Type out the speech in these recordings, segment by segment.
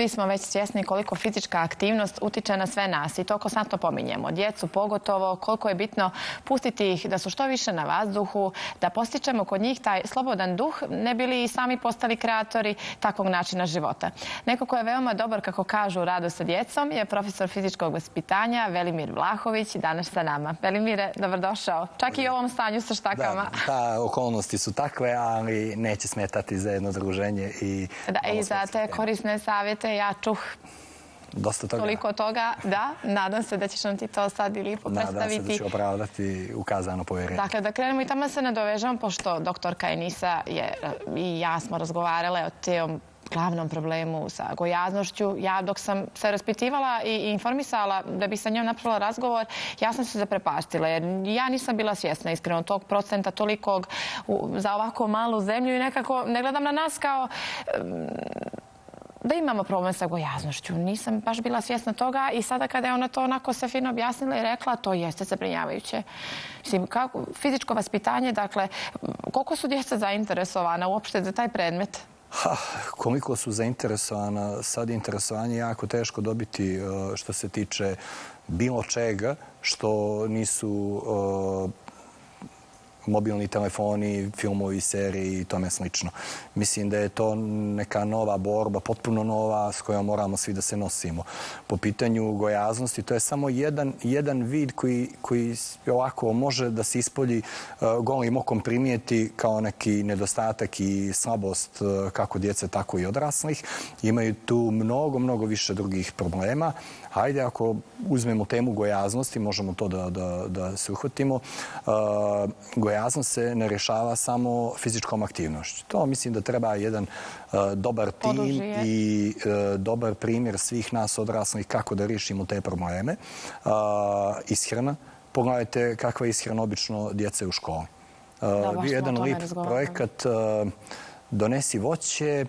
Svi smo već svjesni koliko fizička aktivnost utiče na sve nas i to konstantno pominjemo. Djecu pogotovo, koliko je bitno pustiti ih da su što više na vazduhu, da postičemo kod njih taj slobodan duh, ne bili i sami postali kreatori takvog načina života. Neko ko je veoma dobar, kako kažu, u radu sa djecom je profesor fizičkog vaspitanja Velimir Vlahović, danas sa nama. Velimire, dobrodošao. Čak i u ovom stanju sa štakama. Da, ta okolnosti su takve, ali neće smetati za jedno druženje. I, da, i za te korisne savjete ja čuh Dosta toga. Toliko toga, da. Nadam se da ćeš nam ti to sad i lipo predstaviti. Nadam se da ću opravdati ukazano povjerenje. Dakle, da krenemo i tamo se nadovežam, pošto doktorka Enisa je, i ja smo razgovarale o teom glavnom problemu sa gojaznošću. Ja dok sam se raspitivala i informisala da bi sa njom napravila razgovor, ja sam se zaprepastila jer ja nisam bila svjesna iskreno tog procenta tolikog za ovako malu zemlju i nekako ne gledam na nas kao da imamo problem sa gojaznošću. Nisam baš bila svjesna toga i sada kada je ona to onako se fino objasnila i rekla, to jeste zabrinjavajuće. Mislim, kako, fizičko vaspitanje, dakle, koliko su djeca zainteresovana uopšte za taj predmet? Ha, koliko su zainteresovana, sad je interesovanje jako teško dobiti eh, što se tiče bilo čega što nisu eh, mobilni telefoni, filmovi, seriji i tome slično. Mislim da je to neka nova borba, potpuno nova, s kojom moramo svi da se nosimo. Po pitanju gojaznosti, to je samo jedan, jedan vid koji, koji ovako može da se ispolji uh, golim okom primijeti kao neki nedostatak i slabost uh, kako djece, tako i odraslih. Imaju tu mnogo, mnogo više drugih problema. Hajde, ako uzmemo temu gojaznosti, možemo to da, da, da se uhvatimo. Uh, gojaznost se ne rješava samo fizičkom aktivnošću. To mislim da treba jedan uh, dobar tim Podužije. i uh, dobar primjer svih nas odraslih kako da riješimo te probleme. Uh, ishrana. Pogledajte kakva je ishrana obično djece u školi. Uh, da, jedan lip projekat donesi voće,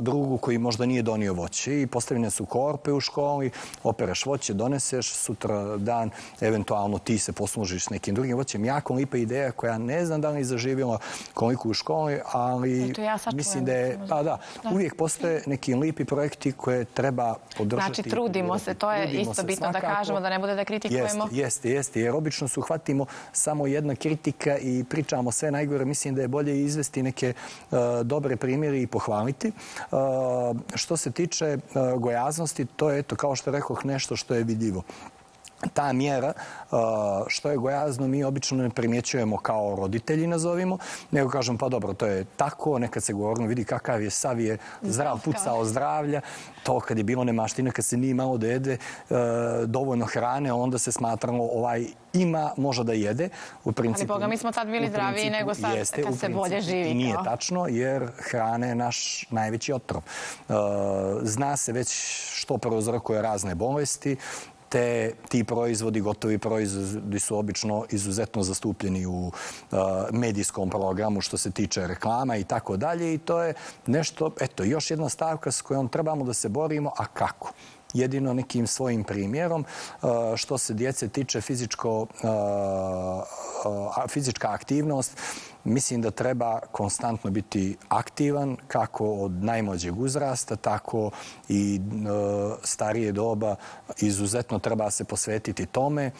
drugu koji možda nije donio voće i postavljene su korpe u školi, opereš voće, doneseš, sutra dan eventualno ti se poslužiš nekim drugim voćem. Jako lipa ideja koja ne znam da li je zaživjela koliko u školi, ali mislim da je... Pa da, uvijek postoje neki lipi projekti koje treba podržati. Znači, trudimo se, to je isto bitno da kažemo, da ne bude da kritikujemo. Jeste, jeste, jer obično su hvatimo samo jedna kritika i pričamo sve najgore. Mislim da je bolje izvesti neke dobre primjere i pohvaliti biti. E, što se tiče e, gojaznosti, to je, eto, kao što rekoh, nešto što je vidljivo ta mjera, što je gojazno, mi obično ne primjećujemo kao roditelji, nazovimo, nego kažem, pa dobro, to je tako, nekad se govorno vidi kakav je sav je zdrav, pucao zdravlja, to kad je bilo nemaština, kad se nije imalo da jede dovoljno hrane, onda se smatralo ovaj ima, može da jede. U principu, Ali Boga, mi smo tad bili zdraviji nego sad jeste, kad se bolje živi. I nije tačno, jer hrana je naš najveći otrov. Zna se već što prozrokuje razne bolesti, te ti proizvodi, gotovi proizvodi su obično izuzetno zastupljeni u medijskom programu što se tiče reklama i tako dalje i to je nešto, eto, još jedna stavka s kojom trebamo da se borimo, a kako? Jedino nekim svojim primjerom. E, što se djece tiče e, e, fizička aktivnost, mislim da treba konstantno biti aktivan kako od najmlađeg uzrasta, tako i e, starije doba. Izuzetno treba se posvetiti tome. E,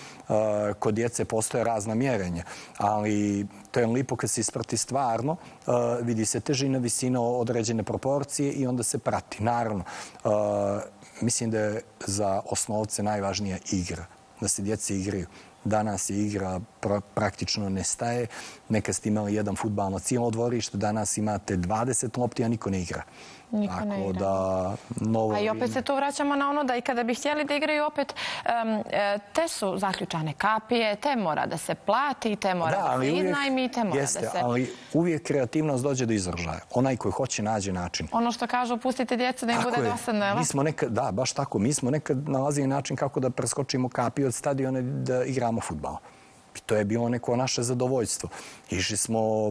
kod djece postoje razna mjerenja, ali to je lipo kad se isprati stvarno, e, vidi se težina, visina, određene proporcije i onda se prati. Naravno, mislim da je za osnovce najvažnija igra, da se djece igraju. Danas je igra praktično nestaje. Nekad ste imali jedan futbal na cijelo dvorište, danas imate 20 lopti, a niko ne igra. Niko ne igra. Da, novo... A i opet se tu vraćamo na ono da i kada bi htjeli da igraju opet, e, te su zaključane kapije, te mora da se plati, te mora da, se iznajmi, te mora da se... ali uvijek kreativnost dođe do izražaja. Onaj koji hoće nađe način. Ono što kažu, pustite djecu da im bude dosadno, Mi smo nekad, da, baš tako. Mi smo nekad nalazili način kako da preskočimo kapije od stadiona da igramo futbala. I to je bilo neko naše zadovoljstvo. Išli smo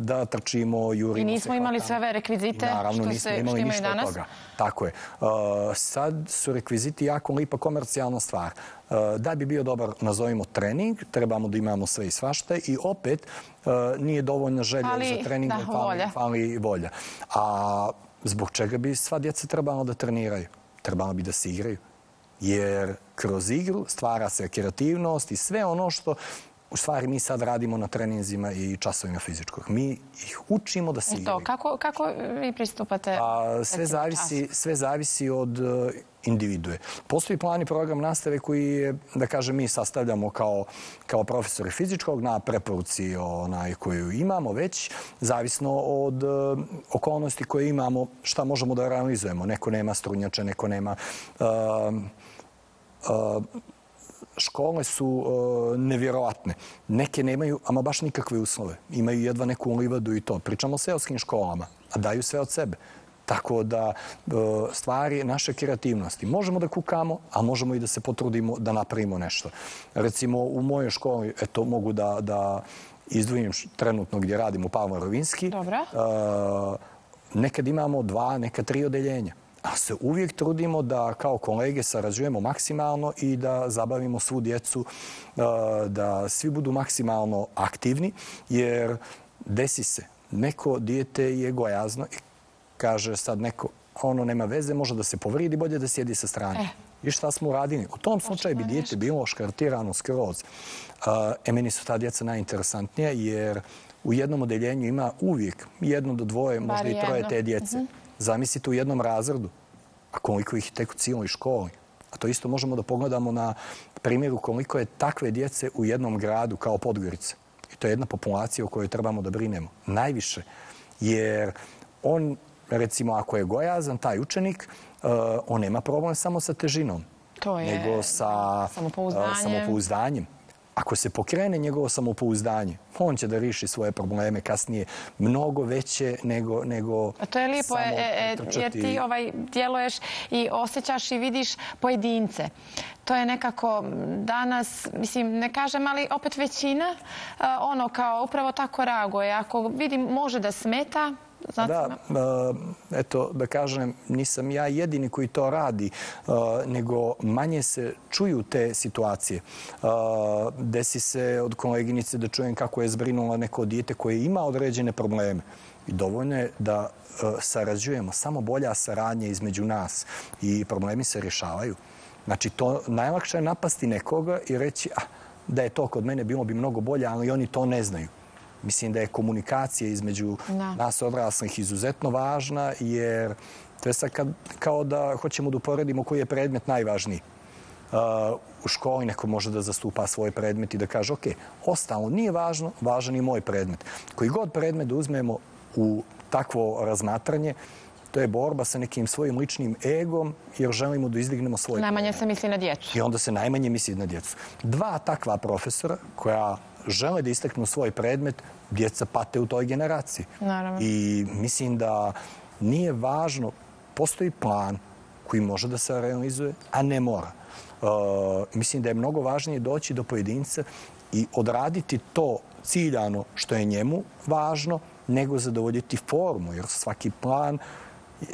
da trčimo, jurimo I nismo imali sve ove rekvizite Naravno, što, nismo imali što imaju danas? Toga. Tako je. Uh, sad su rekviziti jako lipa komercijalna stvar. Uh, da bi bio dobar, nazovimo trening, trebamo da imamo sve i svašte i opet uh, nije dovoljna želja za trening, da, fali, volja. fali volja. A zbog čega bi sva djeca trebalo da treniraju? Trebalo bi da se igraju. Jer kroz igru stvara se kreativnost i sve ono što u stvari mi sad radimo na treninzima i časovima fizičkog. Mi ih učimo da se igraju. Kako, kako vi pristupate? A, sve, zavisi, sve zavisi od uh, individue. Postoji plan i program nastave koji je, da kažem, mi sastavljamo kao, kao profesori fizičkog na preporuci onaj, koju imamo već, zavisno od uh, okolnosti koje imamo, šta možemo da realizujemo. Neko nema strunjače, neko nema... Uh, škole su uh, nevjerovatne. Neke nemaju, ama baš nikakve uslove. Imaju jedva neku livadu i to. Pričamo o seoskim školama, a daju sve od sebe. Tako da uh, stvari naše kreativnosti. Možemo da kukamo, a možemo i da se potrudimo da napravimo nešto. Recimo, u mojoj školi, eto, mogu da, da izdvojim trenutno gdje radim u Pavlo Rovinski. Dobro. Uh, nekad imamo dva, neka tri odeljenja a se uvijek trudimo da kao kolege sarađujemo maksimalno i da zabavimo svu djecu, e, da svi budu maksimalno aktivni, jer desi se, neko dijete je gojazno i kaže sad neko, ono nema veze, može da se povridi, bolje da sjedi sa strane. Eh. I šta smo uradili? U tom slučaju bi dijete bilo škartirano skroz. E, meni su ta djeca najinteresantnija jer u jednom odeljenju ima uvijek jedno do dvoje, možda i troje te djece. Mhm. Zamislite u jednom razredu, a koliko ih tek u cijeloj školi. A to isto možemo da pogledamo na primjeru koliko je takve djece u jednom gradu kao Podgorica. I to je jedna populacija o kojoj trebamo da brinemo. Najviše. Jer on, recimo, ako je gojazan, taj učenik, uh, on nema problem samo sa težinom. To je nego sa samopouzdanjem ako se pokrene njegovo samopouzdanje, on će da riši svoje probleme kasnije mnogo veće nego, nego A to je lijepo, e, e, jer ti ovaj, djeluješ i osjećaš i vidiš pojedince. To je nekako danas, mislim, ne kažem, ali opet većina, ono kao upravo tako reaguje. Ako vidim, može da smeta, Da, eto, da kažem, nisam ja jedini koji to radi, nego manje se čuju te situacije. Desi se od koleginice da čujem kako je zbrinula neko dijete koje ima određene probleme. I dovoljno je da sarađujemo, samo bolja saradnja između nas i problemi se rješavaju. Znači, to najlakše je napasti nekoga i reći da je to kod mene bilo bi mnogo bolje, ali oni to ne znaju. Mislim da je komunikacija između nas odraslih izuzetno važna, jer to je sad kao da hoćemo da uporedimo koji je predmet najvažniji. Uh, u školi neko može da zastupa svoj predmet i da kaže ok, ostalo nije važno, važan je moj predmet. Koji god predmet da uzmemo u takvo razmatranje, to je borba sa nekim svojim ličnim egom jer želimo da izdignemo svoj Najmanje se misli na djecu. I onda se najmanje misli na djecu. Dva takva profesora koja žele da isteknu svoj predmet, djeca pate u toj generaciji. Naravno. I mislim da nije važno, postoji plan koji može da se realizuje, a ne mora. Uh, mislim da je mnogo važnije doći do pojedinca i odraditi to ciljano što je njemu važno, nego zadovoljiti formu, jer svaki plan uh,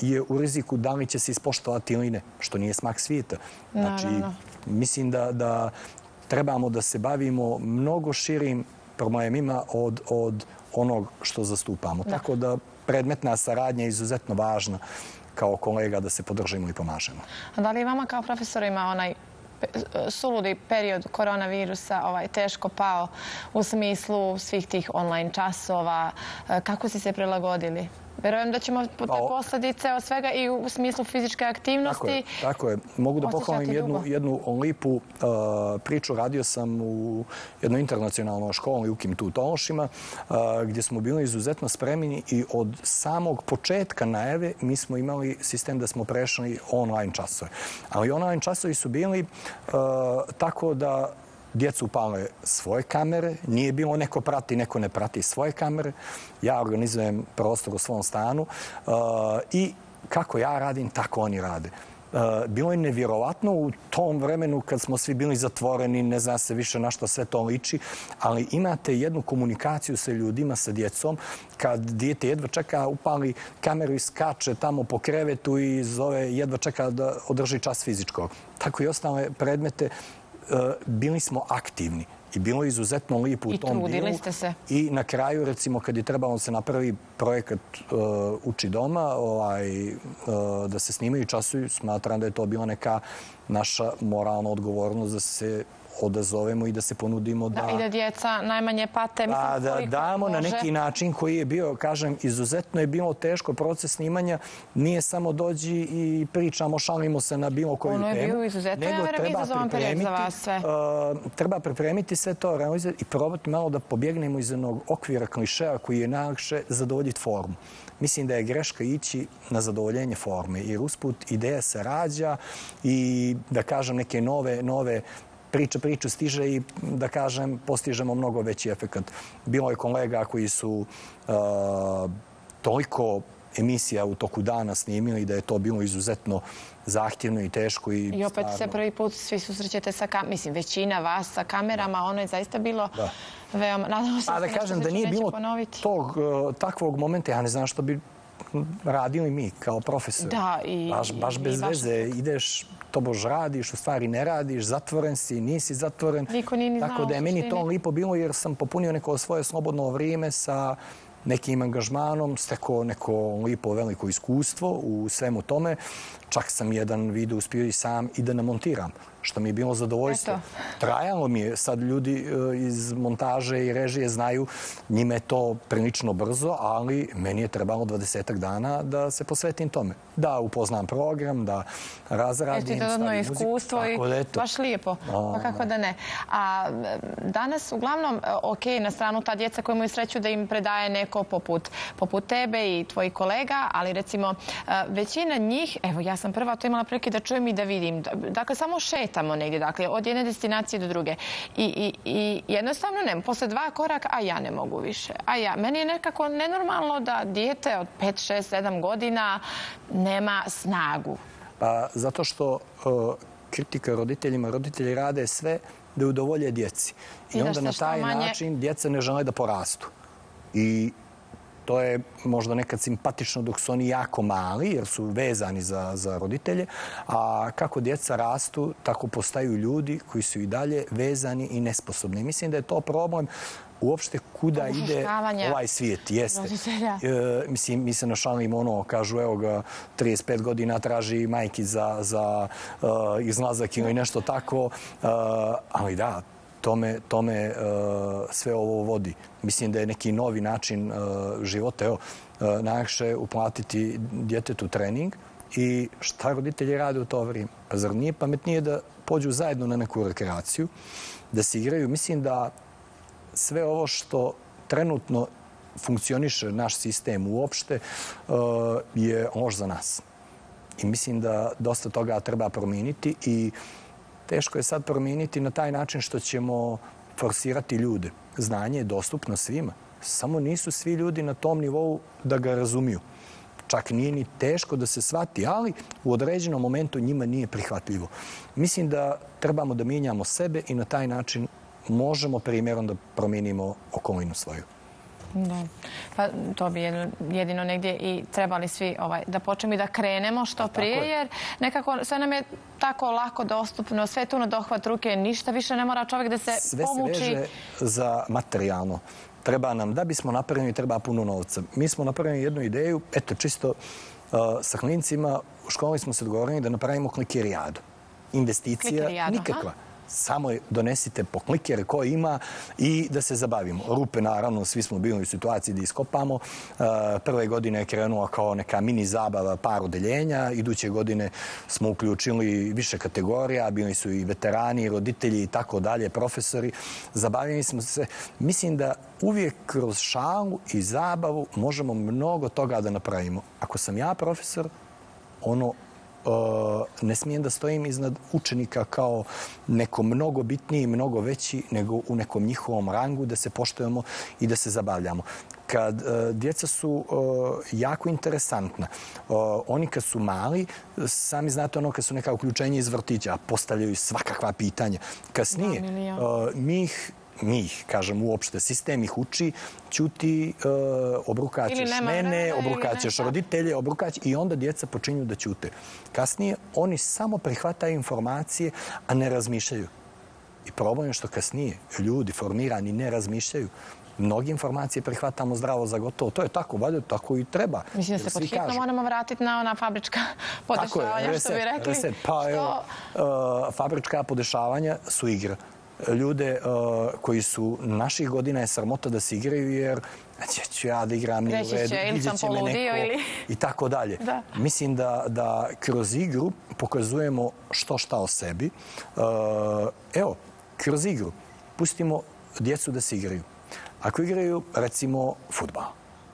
je u riziku da li će se ispoštovati ili ne, što nije smak svijeta. Znači, mislim da, da trebamo da se bavimo mnogo širim problemima od, od onog što zastupamo. Da. Tako da predmetna saradnja je izuzetno važna kao kolega da se podržimo i pomažemo. A da li vama kao profesorima onaj suludi period koronavirusa ovaj, teško pao u smislu svih tih online časova? Kako si se prilagodili? Verujem da ćemo te pa posljedice od svega i u smislu fizičke aktivnosti. Tako je. Tako je. Mogu da pohvalim jednu, jednu lipu uh, priču. Radio sam u jednoj internacionalnoj školi u Kim Tu Tološima uh, gdje smo bili izuzetno spremni i od samog početka najave mi smo imali sistem da smo prešli online časove. Ali online časovi su bili uh, tako da djecu upale svoje kamere, nije bilo neko prati, neko ne prati svoje kamere. Ja organizujem prostor u svom stanu uh, i kako ja radim, tako oni rade. Uh, bilo je nevjerovatno u tom vremenu kad smo svi bili zatvoreni, ne zna se više na što sve to liči, ali imate jednu komunikaciju sa ljudima, sa djecom, kad dijete jedva čeka, upali kameru i skače tamo po krevetu i zove jedva čeka da održi čas fizičkog. Tako i ostale predmete, bili smo aktivni. I bilo je izuzetno lijepo u I tom bilu. I trudili ste se. I na kraju, recimo, kad je trebalo se napravi projekat uh, Uči doma, ovaj, uh, da se snimaju časovi, smatram da je to bila neka naša moralna odgovornost da se odazovemo i da se ponudimo da... Da, i da djeca najmanje pate. Mislim, pa, da damo može. na neki način koji je bio, kažem, izuzetno je bilo teško proces snimanja. Nije samo dođi i pričamo, šalimo se na bilo koju temu. Ono je bio izuzetno, ja verujem, izazovan period za vas sve. Uh, treba pripremiti sve to, i probati malo da pobjegnemo iz jednog okvira klišeja koji je najlakše zadovoljiti formu. Mislim da je greška ići na zadovoljenje forme, jer usput ideja se rađa i da kažem neke nove, nove priča priču stiže i, da kažem, postižemo mnogo veći efekt. Bilo je kolega koji su uh, toliko emisija u toku dana snimili da je to bilo izuzetno zahtjevno i teško. I, I opet se prvi put svi susrećete sa kamerama, mislim, većina vas sa kamerama, ono je zaista bilo da. veoma, nadamo se A da kažem da nije bilo tog uh, takvog momenta, ja ne znam što bi radili mi kao profesor. Da, i... Baš, baš bez veze, ideš to bož radiš, u stvari ne radiš, zatvoren si, nisi zatvoren. Niko nije ni znao. Tako da je meni to lipo bilo jer sam popunio neko svoje slobodno vrijeme sa nekim angažmanom, stekao neko lipo veliko iskustvo u svemu tome. Čak sam jedan video uspio i sam i da namontiram što mi je bilo zadovoljstvo. Eto. Trajalo mi je, sad ljudi e, iz montaže i režije znaju, njime je to prilično brzo, ali meni je trebalo 20 dana da se posvetim tome. Da upoznam program, da razradim. Eto i dodatno iskustvo i baš lijepo. Pa kako da ne. A danas, uglavnom, e, ok, na stranu ta djeca koja imaju sreću da im predaje neko poput, poput tebe i tvojih kolega, ali recimo e, većina njih, evo ja sam prva to imala prilike da čujem i da vidim. Dakle, samo šeta šetamo negdje, dakle, od jedne destinacije do druge. I, i, i jednostavno ne, posle dva koraka, a ja ne mogu više. A ja, meni je nekako nenormalno da dijete od 5, 6, 7 godina nema snagu. Pa zato što uh, kritika roditeljima, roditelji rade sve da udovolje djeci. I, I onda na taj manje... način djeca ne žele da porastu. I to je možda nekad simpatično dok su oni jako mali, jer su vezani za, za roditelje, a kako djeca rastu, tako postaju ljudi koji su i dalje vezani i nesposobni. Mislim da je to problem uopšte kuda ide ovaj svijet. Jeste. E, mislim, mi se našalimo ono, kažu, evo ga, 35 godina traži majki za, za uh, izlazak ili nešto tako. Uh, ali da, tome, tome uh, sve ovo vodi. Mislim da je neki novi način uh, života. Evo, e, uh, najakše uplatiti djetetu trening i šta roditelji rade u to vrijeme. Pa zar nije pametnije da pođu zajedno na neku rekreaciju, da se igraju? Mislim da sve ovo što trenutno funkcioniše naš sistem uopšte uh, je loš za nas. I mislim da dosta toga treba promijeniti i uh, teško je sad promijeniti na taj način što ćemo forsirati ljude. Znanje je dostupno svima. Samo nisu svi ljudi na tom nivou da ga razumiju. Čak nije ni teško da se svati, ali u određenom momentu njima nije prihvatljivo. Mislim da trebamo da mijenjamo sebe i na taj način možemo primjerom da promijenimo okolinu svoju. Da. Pa to bi jedino negdje i trebali svi ovaj, da počnemo i da krenemo što prije, jer nekako sve nam je tako lako dostupno, sve tu na dohvat ruke, ništa više ne mora čovjek da se pomuči. Sve se veže za materijalno. Treba nam, da bismo napravili, treba puno novca. Mi smo napravili jednu ideju, eto, čisto uh, sa klinicima, u školi smo se dogovorili da napravimo klikirijadu. Investicija Klikirijadu, nikakva. Aha samo donesite pokliker ko ima i da se zabavimo. Rupe, naravno, svi smo bili u situaciji da iskopamo. E, prve godine je krenula kao neka mini zabava par odeljenja. Iduće godine smo uključili više kategorija. Bili su i veterani, roditelji i tako dalje, profesori. Zabavili smo se. Mislim da uvijek kroz šalu i zabavu možemo mnogo toga da napravimo. Ako sam ja profesor, ono ne smijem da stojim iznad učenika kao neko mnogo bitniji, mnogo veći nego u nekom njihovom rangu da se poštojemo i da se zabavljamo. Kad e, djeca su e, jako interesantna, e, oni kad su mali, sami znate ono kad su neka uključenja iz vrtića, postavljaju svakakva pitanja. Kasnije, mi ih mi kažem, uopšte, sistem ih uči, ćuti, uh, obrukaćeš mene, obrukaćeš roditelje, obrukać i onda djeca počinju da ćute. Kasnije, oni samo prihvataju informacije, a ne razmišljaju. I problem je što kasnije ljudi formirani ne razmišljaju mnogi informacije prihvatamo zdravo za gotovo. To je tako, valjda tako i treba. Mislim da se pod hitno moramo vratiti na ona fabrička podešavanja, što bi rekli. Reset. Pa evo, uh, fabrička podešavanja su igra. Ljude uh, koji su naših godina je sramota da se igraju jer ću ja da igram nije u redu, vidjet će me neko i tako dalje. Mislim da, da kroz igru pokazujemo što šta o sebi. Uh, evo, kroz igru pustimo djecu da se igraju. Ako igraju, recimo, futbal,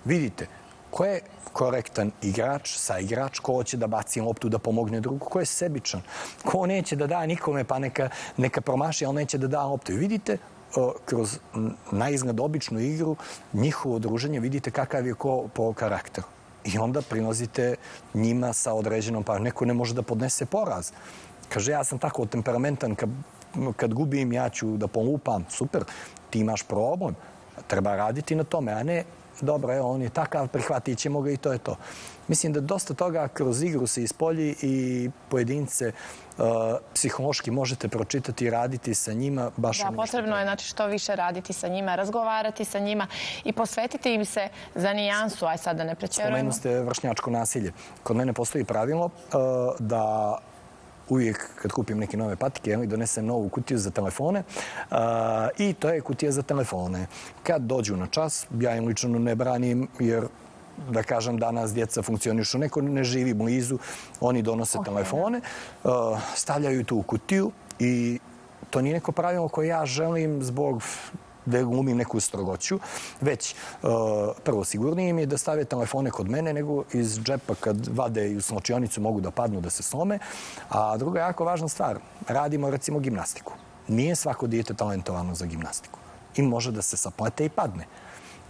vidite ko je korektan igrač, sa igrač, ko hoće da baci loptu da pomogne drugu, ko je sebičan, ko neće da da nikome pa neka, neka promaši, ali neće da da loptu. I vidite, kroz najizgled običnu igru, njihovo druženje, vidite kakav je ko po karakteru. I onda prinozite njima sa određenom pa Neko ne može da podnese poraz. Kaže, ja sam tako temperamentan, kad, kad gubim, ja ću da polupam. Super, ti imaš problem treba raditi na tome, a ne dobro, evo, on je takav, prihvatit ćemo ga i to je to. Mislim da dosta toga kroz igru se ispolji i pojedince uh, psihološki možete pročitati i raditi sa njima. Baš da, potrebno je znači, što više raditi sa njima, razgovarati sa njima i posvetiti im se za nijansu, aj sad da ne prećerujemo. Spomenu ste vršnjačko nasilje. Kod mene postoji pravilo uh, da uvijek kad kupim neke nove patike, ja donesem novu kutiju za telefone i to je kutija za telefone. Kad dođu na čas, ja im lično ne branim jer da kažem danas djeca funkcionišu, neko ne živi blizu, oni donose telefone, stavljaju tu u kutiju i to nije neko pravilo koje ja želim zbog da glumim neku strogoću, već e, prvo sigurnije mi je da stave telefone kod mene nego iz džepa kad vade i u snočionicu mogu da padnu da se slome. A druga jako važna stvar, radimo recimo gimnastiku. Nije svako dijete talentovano za gimnastiku. I može da se saplete i padne.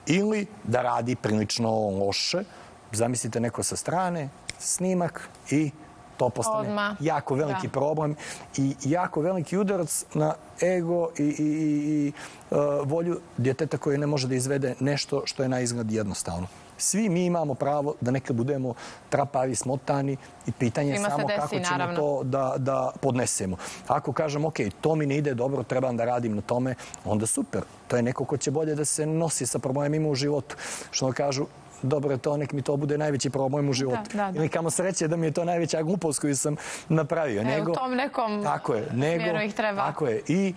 Ili da radi prilično loše, zamislite neko sa strane, snimak i to postane jako veliki problem i jako veliki udarac na ego i, i, i uh, volju djeteta koje ne može da izvede nešto što je na izgled jednostavno. Svi mi imamo pravo da nekad budemo trapavi, smotani i pitanje je samo kako ćemo to da, da podnesemo. Ako kažem, ok, to mi ne ide dobro, trebam da radim na tome, onda super. To je neko ko će bolje da se nosi sa problemima u životu. Što kažu, dobro to, nek mi to bude najveći problem u životu. Ili kamo sreće da mi je to najveća glupost koju sam napravio. E, u tom nekom smjeru ih treba. Tako je. I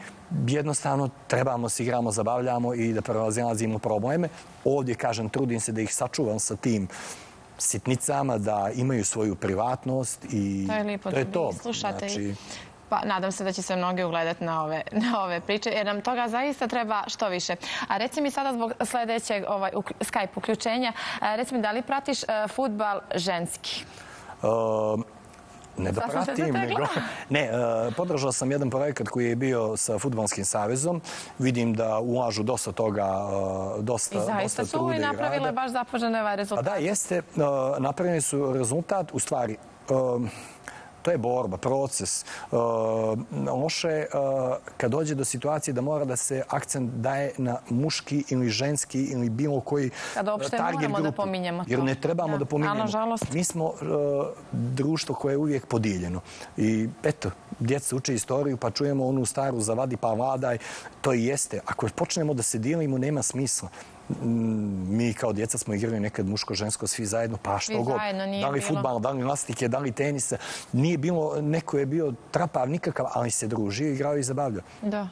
jednostavno trebamo se igramo, zabavljamo i da prelazimo probleme. Ovdje, kažem, trudim se da ih sačuvam sa tim sitnicama, da imaju svoju privatnost i to je lijepo da ih slušate. Znači, Pa, nadam se da će se mnogi ugledati na ove, na ove priče, jer nam toga zaista treba što više. A reci mi sada zbog sljedećeg ovaj, Skype uključenja, reci mi da li pratiš uh, futbal ženski? Uh, ne da pratim, nego... Ne, podržao sam jedan projekat koji je bio sa Futbolskim savezom. Vidim da ulažu dosta toga, dosta, I dosta trude i rada. su i napravile baš zapožene ovaj rezultat. Pa da, jeste. Napravljeni su rezultat, u stvari... to je borba, proces. Uh, loše uh, kad dođe do situacije da mora da se akcent daje na muški ili ženski ili bilo koji Kada uopšte moramo da pominjemo to. Jer ne trebamo da pominjemo. Mi smo društvo koje je uvijek podijeljeno. I eto, djeca uče istoriju pa čujemo onu staru zavadi pa vladaj. To i jeste. Ako počnemo da se dijelimo, nema smisla mi kao djeca smo igrali nekad muško-žensko svi zajedno, pa što god. Da li futbal, da li elastike, da li tenisa. Nije bilo, neko je bio trapav nikakav, ali se družio, igrao i zabavljao. Da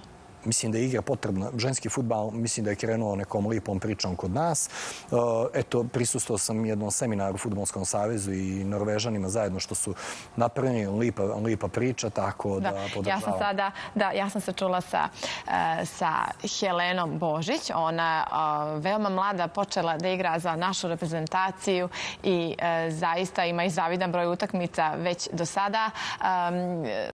mislim da je igra potrebna. Ženski futbal mislim da je krenuo nekom lijepom pričom kod nas. E, eto, prisustao sam jednom seminaru u Futbolskom savezu i Norvežanima zajedno što su napravljeni lipa, lipa priča, tako da, da podržavam. Ja sam sada, da, ja sam se čula sa, e, sa Helenom Božić. Ona veoma mlada počela da igra za našu reprezentaciju i e, zaista ima i zavidan broj utakmica već do sada.